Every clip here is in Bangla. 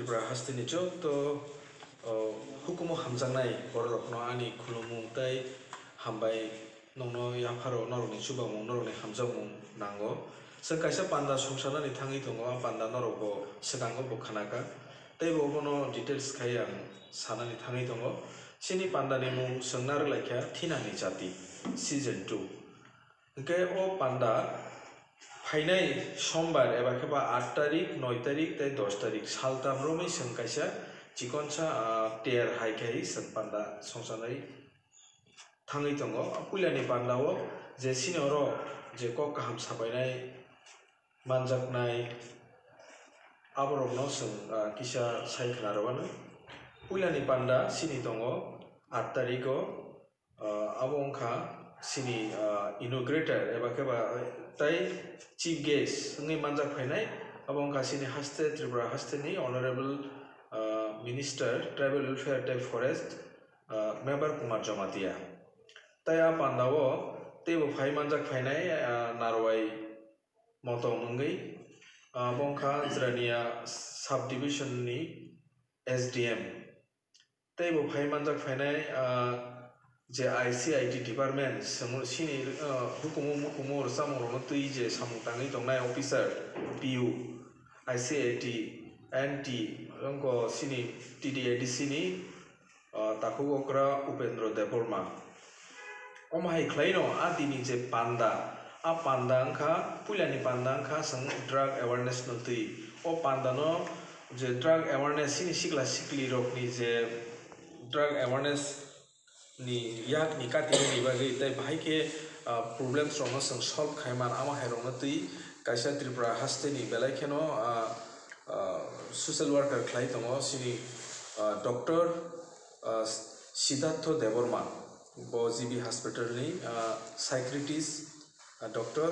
त्रिपुरा हस्ति निचो तो हुकुमो हमजा नाय बर रखनो आनि खुलुमु तै हमबाय नोंनो याफारो नरनि सुबामु नरनि हमजामु नांगो से कायसा पांदा सुंसानानि थाङै दङ पांदा नरबो सेदांगो बखानाका तै बबोनो डिटेल्स खाय आं सानानि थाङै दङ सिनि पांदानि मु सोंनार लायखा थिनानि जाति सिजन 2 के ओ पांदा ফাইনাই সোমবার এবার কেবা আট তারিখ নয় তারিখ তাই দশ তারিখ সালতাম রমি সংকাইসা চিকনসা টেয়ার খাই সানপান্ডা সংসানাই থাঙ্গি দङ কুইলানি বাংলাও যে সিনিয়র যে ক কাহাম সাবাইনাই মানজাকনাই আবরগ্ন সং কিসা সাইখানারবানো কুইলানি পান্ডা সিনি দङ আট তারিখ আবংখা sini inaugurator eba keba tai chief guest ni manjak phainai abong ka sini haste tripura haste ni honorable minister tribal welfare type forest member kumar jamatia tai a pandawo tebo phai manjak phainai narwai moto mungai bongkha jrania sub division ni sdm tebo phai manjak phainai 이제 ICIT department 스물 신일 어 국무 국무로 사무로는 또 이제 사무당이 정말 officer BU ICIT NT 이런 거 신이 DDAD 신이 어 다크고 그라 우펜드로 데볼마 어마이 클레이노 아디니 이제 반다 아 반다앙카 풀라니 반다앙카 성 드락 어웨어니스 놀티 어 반다노 이제 드락 어웨어니스 신이 시글라 시글리 록니 이제 드락 어웨어니스 ni yak ni kati ni bagi tai bhai ke problem strong sang solve khai man ama hai rong tui kaisa tripura haste ni belai kheno social worker khlai tongo sini doctor Siddharth Debbarma ব জিবি হসপিটাল নি সাইক্রেটিস ডক্টর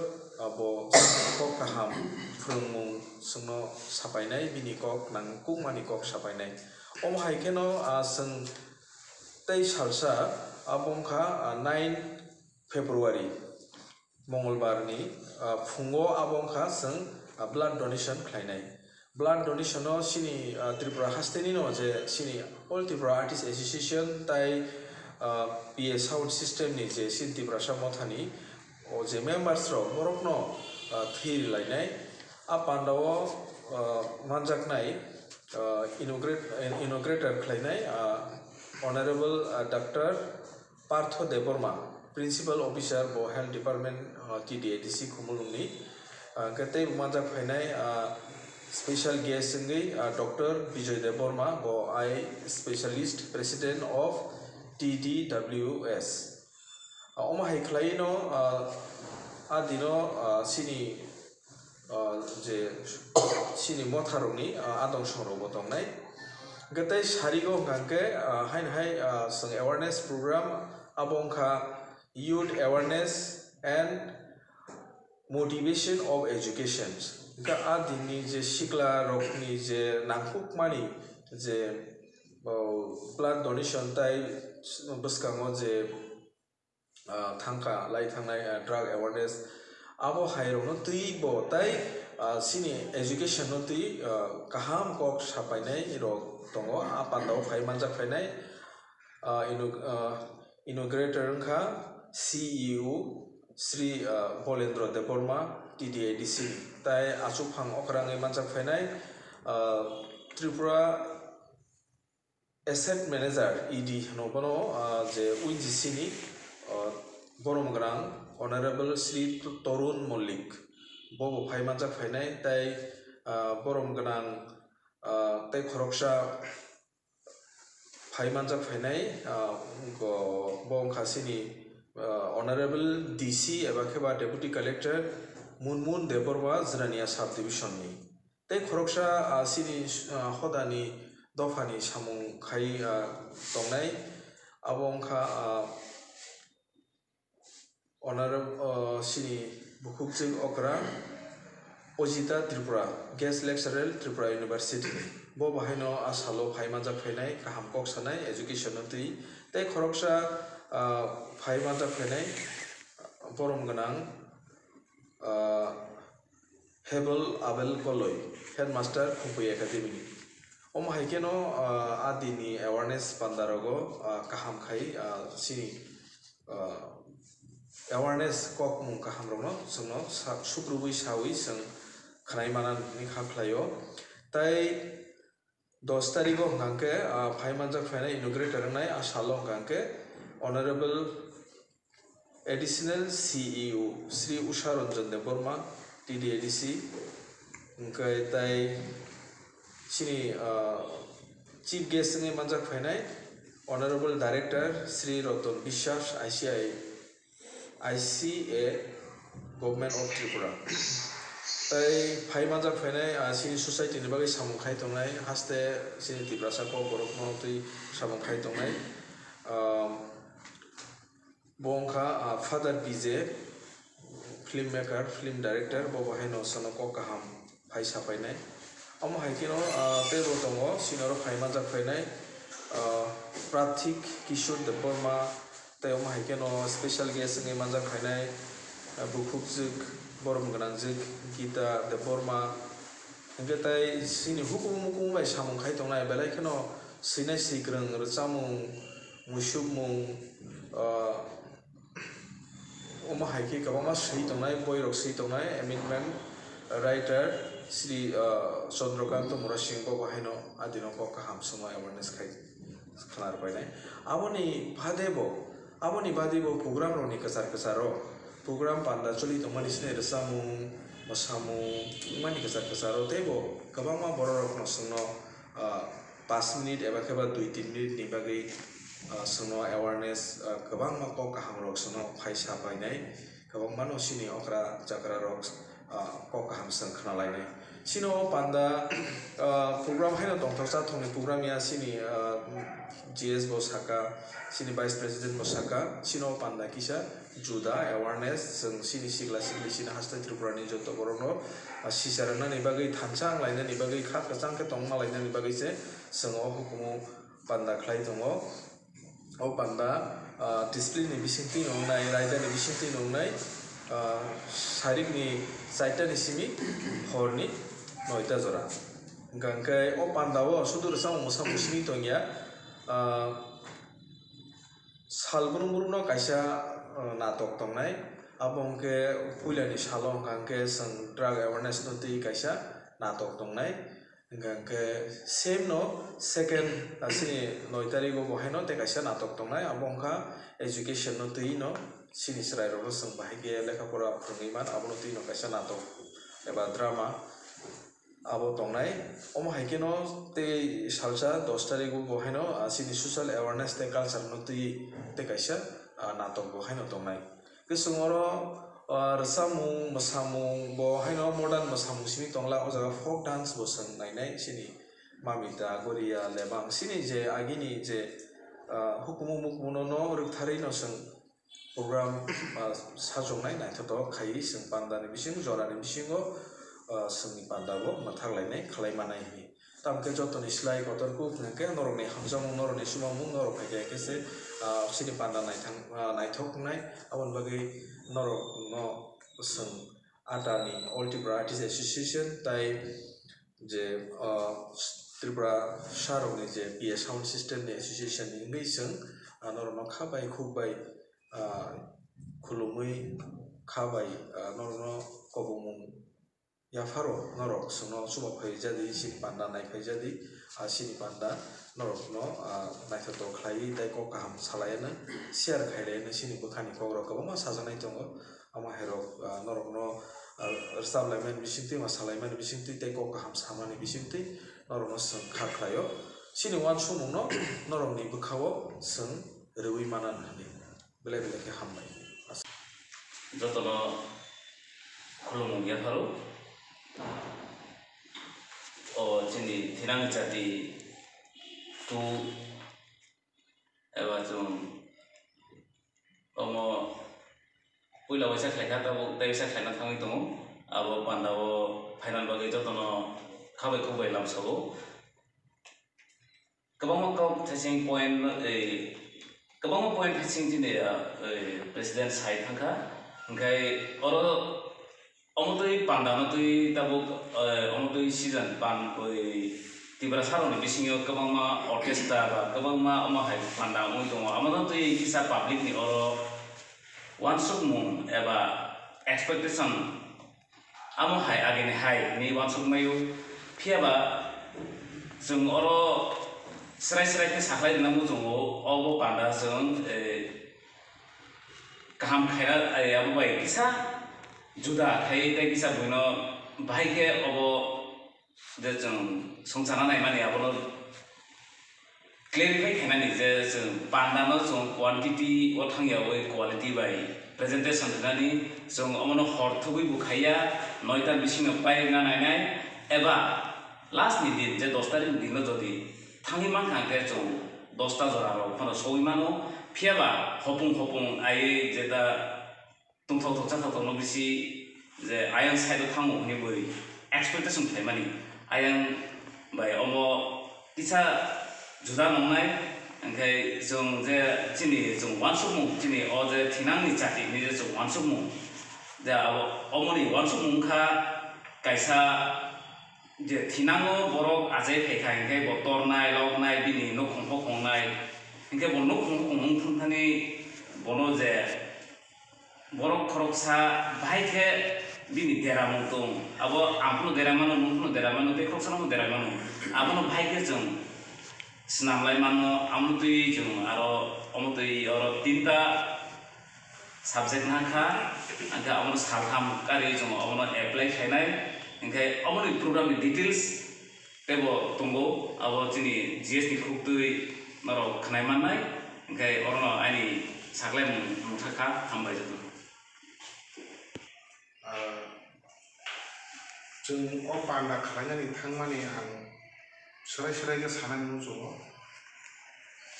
ব কক কাহাম ফ্রমু সঙ্গ সাপাইনাই বিনি কক নাং কুমানি কক সাপাইনাই অম হাইকেন সং तै सार्चआ आबुंखा नाइन फेब्रुवारि मंगलबारनि फुङाव आबुंखा जों ब्लाड डनेशन खालायनाय ब्लाड डनेशनाव सिनि त्रिपुरा हास्थायनि न' जे सिनि अल त्रिपुरा आर्टिस्ट एस'सिएशन ताइ पि ए साउथ सिस्टेमनि जे सिन त्रिपुरा सामथानि जे मेम्बार्सराव बरफन थैलायनाय आपान्डाव मानजाकनाय इनग्रेट इनग्रेटर खालायनाय honourable doctor Partha Debbarma principal officer বহেল ডিপার্টমেন্ট টিডিএডিসি খুমুলুমনি কেতে মাজাক ফাইনাই স্পেশাল গেস্ট সঙ্গেই ডক্টর বিজয় দেববর্মা ব eye specialist president of TDWS অমা হাইখ্লাইন আ দিন সিনি যে সিনি মথারংনি আদং সংরব দংনায় gatei sarigo ngake hain hai sang awareness program abong kha youth awareness and motivation of education ka adini je shikla rokni je nangkuk mani je blood donation tai buskango je thangka lai thangnai drug awareness abo hairokno tui bo tai sini education no tui kaham kok sapainai rok दङ आबादाव फायमान जाफायनाय इनग्रेटरखा CEO Shri Balendra Debbarma T D I D C दाय आसुफां अख्राङै मानजाफायनाय त्रिपुरा एसेट मेनेजार इडि नङाबा जे उइन जि सिनि बरमग्रां अनारेबल श्री तरुण मल्लिक बबफाय मानजाफायनाय दाय बरम गोनां tei khoroksa phaimanja phainai go bong khasini honorable dc ebakheba deputy collector munmun deborwa jrania sub division ni tei khoroksa sini hodani dofani samung khai tongnai abongkha honorable sini bukhukjing okra Ajita Tripura guest lecturer Tripura university बो बहायन आसालो फाइमाजा फैनाय गाहाम कक्सानाय एजुकेशन दै दै खरगसा फाइमाजा फैनाय बरम गोनां हेबल आबेल कलय हेड मास्टार खुबै एकाडेमी ओम हाइकेन आदिनि एवारनेस पान्दारगो गाहाम खाय सिनि एवारनेस कक मुं गाहाम रंनो जोंनो सुक्रुबै सावै जों सा, খানাই মানান খাখলাইও তাই দশ তারিখ হংকাঙ্কে ফাইমানজাক ফাইনা ইনোগ্রেট রানাই আসাল হংকাঙ্কে honourable additional CEO Shri Usha Ranjan Debbarma TDADC ওমকাই তাই সিনি চিফ গেস্ট সঙ্গে মানজাক ফাইনাই honourable director Shri Ratan Biswas ICI ICA government of Tripura এই ফাইমাজার ফাইনাই আসি সোসাইটিনি বাকি সামু খাই তংনাই হাস্তে সিনি তিব্রাসা ক বরক মনতি সামু খাই তংনাই বংখা ফাদার বিজে ফিল্ম মেকার ফিল্ম ডাইরেক্টর ববহাই নসন ক কাহাম ফাই সাফাইনাই আম হাইকিন তেবো দङ সিনর ফাইমাজার ফাইনাই প্রার্থিক কিশোর দেববর্মা তাই হাইকেন স্পেশাল গেস্ট ইমানজার ফাইনাই বুকুক borom ganang zik gita de borma hingke tai sini hukum hukum bai samung khai nai belai kano sinai sikrang rchamung musubmung ওমা হাইকে কাবামা সেই তংনাই বই রক সেই তংনাই এমিনমেন্ট রাইটার শ্রী চন্দ্রকান্ত মোরা সিংহ বাহিন আদিন কাহাম সময় অ্যাওয়ারনেস খাই খানার পাইনাই আবনি ভাদেব আবনি ভাদেব প্রোগ্রাম রনি kasar কাসার program panda chuli to manis ne resamu masamu mani kasar kasaro tebo kabama bororok no sungno পাঁচ মিনিট এবার কেবা দুই তিন মিনিট নিবাগি সঙ্গ এৱাৰনেছ গোবাং মাক কাহাম রক সঙ্গ ফাইসা পাইনাই গোবাং মানুষিনি অকরা চাকরা রক কক কাহাম সঙ্গ খানা লাইনাই sino panda program hai na tong thaksa thong ni program ya sini GS Bosaka sini Vice President Bosaka sino panda kisa juda awareness jeng sini sigla sigli sini hasta Tripura ni joto borono sisarana ni bagai thamsang laina ni bagai khat kasang ke tongma laina ni bagai se sengo hukumu panda khlai tongo au panda discipline ni bisinti nongnai raida ni bisinti nongnai शारीरिक नि साइटा निसिमी हरनि নয়টা জোড়া গাঙ্কাই ও পান্ডাও সুদূর সাম মশা মুসিনি টংয়া সালগুন গুরুন কাইসা নাটক টংনাই আবংকে পুইলানি সালং গাঙ্কে সং ড্রাগ অ্যাওয়ারনেস নতি কাইসা নাটক টংনাই গাঙ্কে সেম ন সেকেন্ড আসিনি নয় তারিখ বহাই ন তে কাইসা নাটক টংনাই আবংকা এডুকেশন নতি ন সিনিস রায় রহস্য বাহিকে লেখাপড়া ফ্রংইমান আবনতি ন কাইসা নাটক এবার drama abo tongnai omo haike no te salsa dos tarigu go haino asi di social awareness te culture no te te kaisa natok go haino tongnai kisungoro ar samu masamu bo haino modern masamu simi tongla o jaga folk dance bo san nai nai sini mamita goria lebang sini je agini je hukumu mukmuno no ruk thari no sang program sajong nai nai thoto khai sing pandani bising jorani bisingo जोंनि बान्दाबो मोथां लायनाय खालामनाय होयो दा ओंखाय जतनि सिलाय गतरखौ नोंखे नरनि हामजामुं नरनि सुमामुं नर फायखायखैसे सिनि बान्दा नायथां नायथावनाय आबन बागै नर न सों आदानि अल्टिब्रा आर्टिस्ट एसोसिएसन दाय जे त्रिपुरा सारंनि जे बि ए साउन्ड सिस्टेमनि एसोसिएसननि ओंगै जों नरनाव खाबाय खुबाय खुलुमै खाबाय नरनाव गबमुं yafaro norok suno sumo phaijadi sin panda nai phaijadi asini panda norok no naithoto khlai dai ko kaham salayana share khaile na sini ko thani ko ro kobama sajanai tongo ama hero norok no rsam laimen bisinti ma salaimen bisinti dai ko kaham samani bisinti norok no sang khakhlayo sini wan sumo no norok ni bukhawo sang rewi manan hani bele bele ke hamai jotono khulumung yafaro 어진이디랑자디도에바좀어머우리가회사살다고내회사살다상이동아버반다고파이널거기저도는가베고베남서고그방아까대신포인에그방포인대신진이야에프레시던트사이탄카그러니까어로 Omo tei pandano ম ত ই পান্ডানতই তাবুক অমতই সিজন পান ওই তিবরা সারনে বিসিংহ গ ো ব া ma া অর্কেস্ট্রা ব a গ ো m া o m া h ম া হ া ই প া ন ্ ড o মই দङ আ o া দ ে র তো এই কিসা পাবলিকনি অ o ও য ়া ন ্ o অফ মুন এবা এ ক ্ স প ে ক ট ে omo ম হ া ই আগেনি হাই নি ওয়ান্স অফ মাইও ফিয়াবা जों a र स्राय स्रायखौ स ा ख ् ल o य द ों न o ं ग ौ दङ अबो प ा न ् ड ा ज ो a गाहाम ख a य न ा आबो बाय फिसा जुदा है दाइ बिसा बुन बाइके अब दे जों संसार नाय माने आबल क्लियरिफाई खैनानि जे जों पानदानो जों क्वान्टिटी ओ थांया ओ क्वालिटी बाय प्रेजेन्टेसन दानि जों अमन हरथबै बुखाया नयता बिसिन पाइ ना नाय नाय एबा लास्ट नि दिन जे 10 तारिख दिन जदि थांनि मान खांगे जों 10 ता जरा रफन सोइमानो फियाबा हपुं हपुं आइ जेदा tungthok thokchang thok thokno bisi je ayang side o thango hini boi expectation thaimani ayang bai omo kisa juda mongnai angkai jong je chini jong wansuk mung chini o je thinangni chati ni je phải wansuk anh je abo omoni này lâu này kaisa này nó không có không angkai anh tornai lognai bini nokhongpo khongnai không bo nokhongpo khongmung thunthani nó je বরং খরকসা ভাইকে দিন দেরামো তো আব আপনো দেরামানো মুখনো দেরামানো দে খরকসানো দেরামানো আপনো ভাইকে চং স্নামলাই মানো আমনো তুই চং আর অমো তুই অর তিনটা সাবজেক্ট না খা আগে আমার সাথাম কারি চং আমার এপ্লাই খাইনাই ओंखाय আমার এই প্রোগ্রামনি ডিটেলস তেব তঙ্গো আব চিনি জিএসটি খুব তুই মারো খানাই মাননাই ओंखाय অরনো আইনি সাকলাই মুঠাখা হামবাই যতন जों अ पान्डा खालायनानै थांनानै आं सोलाय सोलायनो साननानै दङ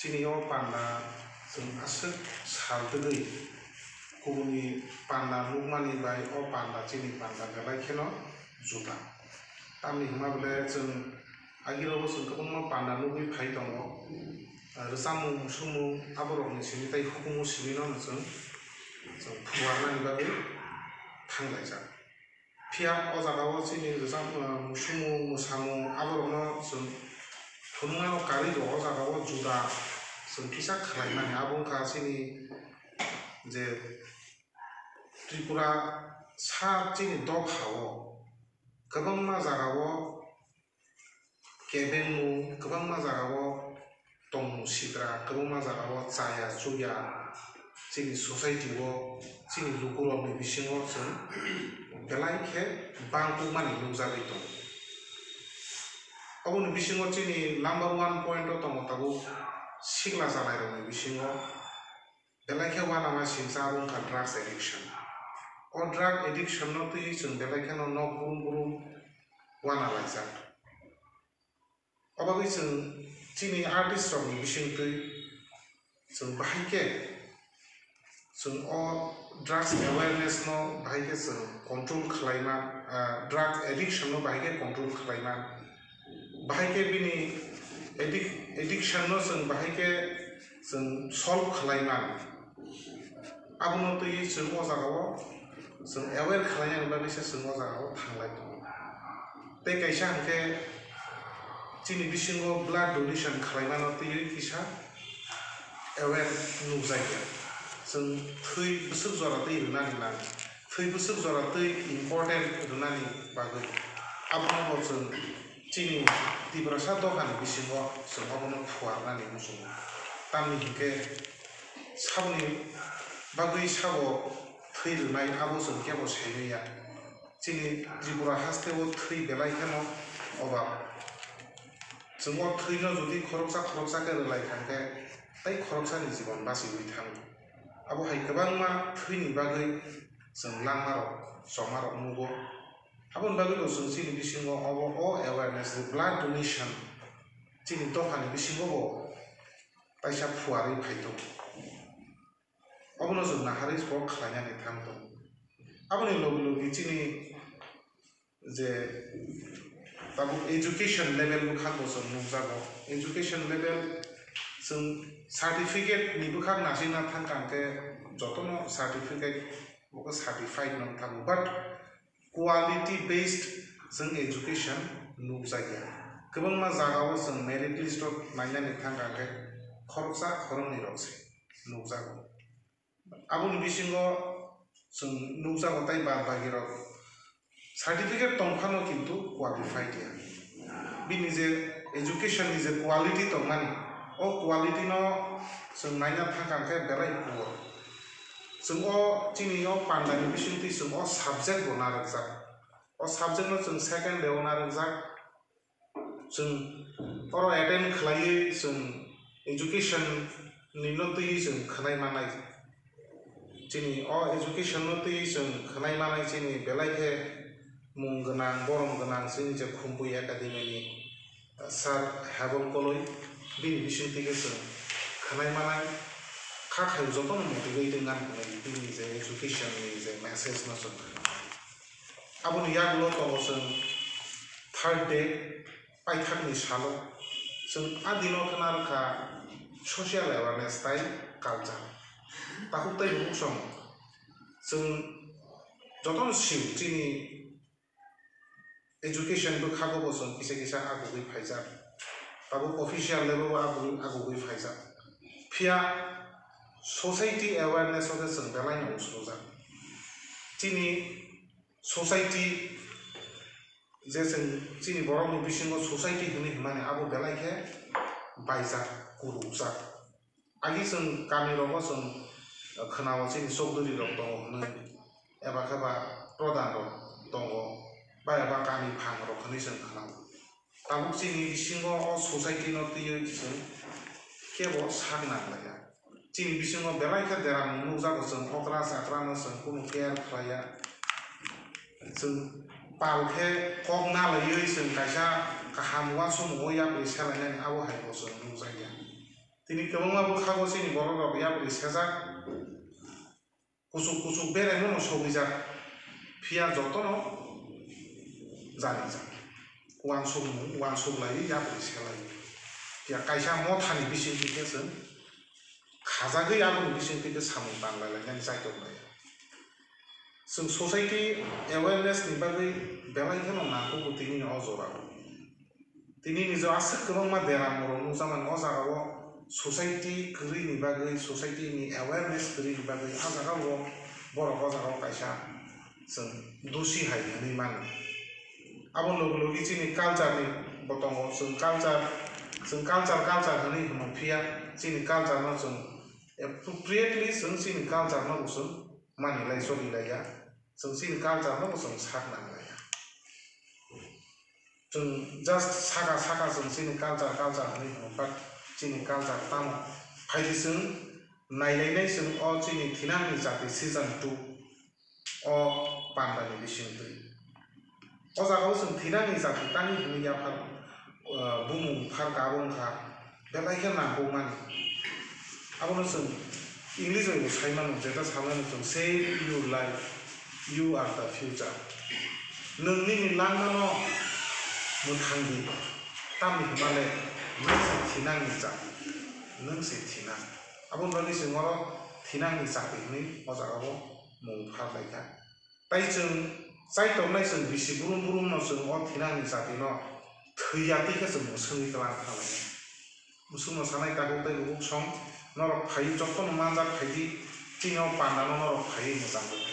दिनै अ पान्डा जों गासै सारदोगै गुबुननि पान्डा मुग मानिबाय अ पान्डा दिनै पान्डा गलायखेन जुदा तामनि होमा बोले जों आगिरावबो जों गोबां पान्डा लुबै फाय दङ रोजामु मुसुमु आबरनि सिबिथाय हुकुमु सिबिनानै जों जों फुवारनानैबाबो थांलायजागोन फियाब अजादाव जोंनि गोजाम मुसुमु मोसामु आबरनो जों थुनुङाव गारि दङ अजादाव जुदा जों फिसा खालायनानै आबुंखा जोंनि जे त्रिपुरा सा जोंनि दग हाव गोबां मा जागाव गेबेंमु गोबां मा जागाव दंमु सिग्रा गोबां मा जागाव जाया जुया sini society wo sini lukurok ni bisingo chun belai khe bangku mani nukjagui tongo oboni bisingo chini number one point o tongo tabu sikla jalai rokni bisingo belai khe wana ma singsa abo wngkha drugs addiction o drug addiction no tui chun belai kheno no burum burum wana laijak obagui chun chini artist rokni bising tui chun bahai khe जों अ ड्राग्स एवेरनेस न बाहायके जों कन्ट्रल खालायना ड्राग्स एडिक्शन न बाहायके कन्ट्रल खालायना बाहायके बिनि एडिक्शन न जों बाहायके जों सल्भ खालायना आबुनतै जों अजागाव जों एवेर खालायनानैबा बिसोर जों अजागाव थांलाय बे कैसा हांखे जोंनि बिसिङाव ब्लाड डनेशन खालायनानै किसा एवेर नुजायो जों थै बोसोर जरातै रुनानै ला थै बोसोर जरातै इम्पर्टेन्ट रुनानै बागै आबहावा जों जोंनि दिब्रासा दखान बिसिङाव जोंहाबोनो फुवारनानै मोसौ तामनि हिंखे सावनि बागै साव थै रुनाय आबो जों खेब सैनाया जोंनि त्रिपुरा हास्थायाव थै बेलायखेनो अभाब जों थैनो जुदि खरकसा खरकसाखौ रोलायखांखे তাই খৰচা জীৱন বাচি উঠি থাকোঁ abohai kwbangma thui ni bagui chwng langma rok chongma rok nugo aboni bagui no chwng chini bisingo obo o awareness the blood donation chini tophani bisingo bo kaisa phuarui fai tongo abono chwng naharui bo khlainani tham tongo aboni logi logi chini যে তারপর এডুকেশন লেভেল খাতো সব নুকজাগো এডুকেশন লেভেল जों सार्टिफिकेट निबोखांनासै नाथां के जतन सार्टिफिकेट बखौ सार्टिफाइड नंथाङो बाट क्वालिटि बेस्ड जों एजुकेशन नुब जायगा गोबां मा जागाव जों मेरिट लिस्टाव नायनानै थांखां के खरसा खरंनि रसै नुब जागौ आबुनि बिसिंग जों नुब जागौ तै बा बाहिराव सार्टिफिकेट दंफानो किन्तु क्वालिफाइड बे निजे एजुकेशन निजे क्वालिटि दंनानै o kualitino sung naina thakang ke belai puo sung o chini o pandani bisinti sung o subject bo na rakjak o subject no sung second level na rakjak sung oro attend khlai sung education निनोति जों खोनाय मानाय जोंनि अ एजुकेशनोति जों खोनाय मानाय जोंनि बेलायखे मुं गोनां बरम गोनां जोंनि जे खुम्बुइ एकाडेमिनि सार हेबल कलय bini bisu tiga se kanai manai ka khai joto no moti goi tu ngan kanai bini je education ni je message na so abun yak lo to so third day pai thak ni salo so adino kanar ka social awareness tai culture তাহলে তাই বহু সম जों যতন শিব যিনি এডুকেশনটো খাব বচন কিছু কিছু আগুগৈ ফাইজা বাবু অফিসিয়াল লেভেল আগুগै फायजा फिया ससाइटि एवेरनेस अफ जों दा लाइनाव सोजा दिनै ससाइटि जे जों जोंनि बर'नि बिथिङाव ससाइटि होनो होननानै आबो बेलायखे बायजा गुरुजा आगि जों गामियावबो जों खोनाबो जोंनि सौदुरि दं दङ होनो एबा खाबा प्रधान दं दङ बा एबा गामि भांरखौनो जों खोनाबो 다국진이 신거 소사이티너 뛰어 있음 개보 사그나라야 진 비신거 내가이카 대랑 누자고선 포트라 사트라노선 코노 케어 프라야 진 바우케 꼭나라 여이선 가샤 가함과 숨고 야비 살아낸 아우 할고선 누자야 তিনি কেবলমাত্র খাগসিনি বড় রব ইয়াবলি সেজা কুসুক কুসুক বেড়ে নো সবিজা ফিয়া যতন জানি যায় वांसौ मुं वांसौ लायो याब्रैसा लायो या कायसा मथानि बिसोरनिखौ जों खाजाखै आबुं बिसोरनिखौ साम' दानलायलायनानै जायगायाव लाया जों ससाइटि एवेरनेसनि बागै बेलाय होनाव नाखौ दिनैनि अजराव दिनैनि जों आसो गोबां मा देरामराव नुजामान अजाराव ससाइटि गोरैनि बागै ससाइटिनि एवेरनेस गोरैनि बागै आजाराव बरफ अजाराव कायसा जों दुसि हायनानै मानो abon lo lo gi chini culture ni botongo sun culture sun culture culture a n i hum phia chini culture no sun appropriately sun chini culture no sun mani lai so ni lai ya sun chini culture no sun sak na lai ya sun just saka saka sun chini culture culture a n i hum p a t chini culture tam phaidi sun nailai nai sun o chini thinang ni jati season 2 o pandani bishin tui เราจะเอาสุ่งที่นั่งอีสักตั้งนี่มีอย่างครับเอ่อบุ้งผ่านตาบุ้งขาับแบบไรแค่หนังโบมันอาวุธสิ่งอังกฤษเราใช้มันหนึ่งเจตสามัหนึ่ง save your life you are the future หนึ่งนี่มีล้านมันเนาะมันทังดีตามมีมาเลยไม่สิ่ที่นั่งนีสักหนึ่งสิ่ที่นั่นอาวุธเราดิสิ่งว่าที่นั่งนีสักอีกนี้เราจะเอามุ้มผ่านไปกันไปจึง再到那时候，你不弄不弄那时候，我听了你啥的咯？退休的开始没生意了，好嘞。我说那啥那家伙在路上，那个赔，就不能忙着赔的，尽量办那个那个赔，没办法。